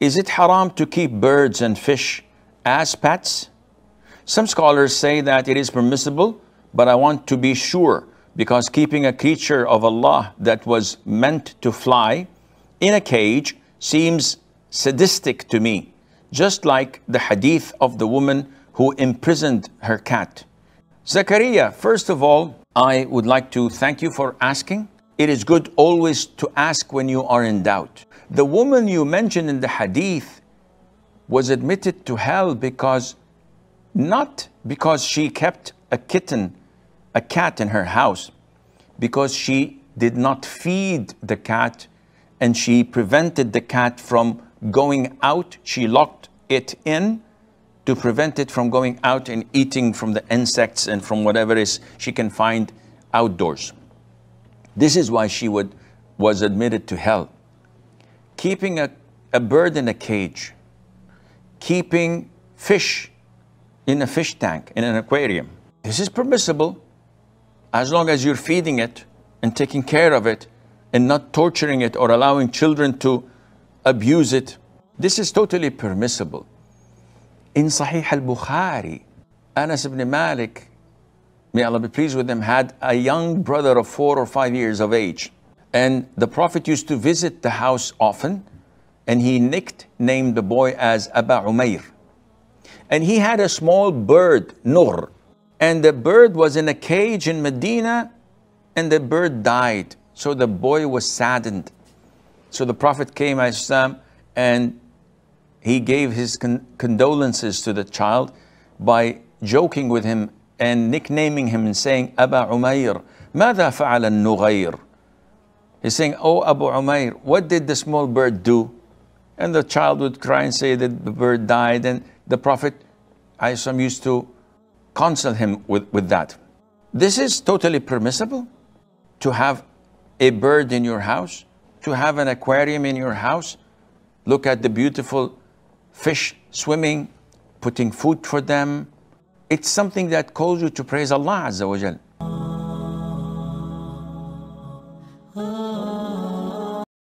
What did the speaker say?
Is it haram to keep birds and fish as pets? Some scholars say that it is permissible, but I want to be sure because keeping a creature of Allah that was meant to fly in a cage seems sadistic to me, just like the hadith of the woman who imprisoned her cat. Zakaria, first of all, I would like to thank you for asking. It is good always to ask when you are in doubt. The woman you mentioned in the hadith was admitted to hell because not because she kept a kitten, a cat in her house, because she did not feed the cat and she prevented the cat from going out. She locked it in to prevent it from going out and eating from the insects and from whatever is she can find outdoors. This is why she would, was admitted to hell. Keeping a, a bird in a cage, keeping fish in a fish tank, in an aquarium. This is permissible as long as you're feeding it and taking care of it and not torturing it or allowing children to abuse it. This is totally permissible. In Sahih al-Bukhari, Anas ibn Malik, may Allah be pleased with him, had a young brother of four or five years of age. And the Prophet used to visit the house often, and he nicknamed the boy as Aba Umair. And he had a small bird, Nur, and the bird was in a cage in Medina, and the bird died. So the boy was saddened. So the Prophet came, and he gave his condolences to the child by joking with him and nicknaming him and saying, Aba Umair, ماذا فعل النغير? He's saying, Oh Abu Umair, what did the small bird do? And the child would cry and say that the bird died. And the Prophet Islam used to console him with, with that. This is totally permissible to have a bird in your house, to have an aquarium in your house. Look at the beautiful fish swimming, putting food for them. it's something that calls you to praise Allah Azza wa Jal. Oh.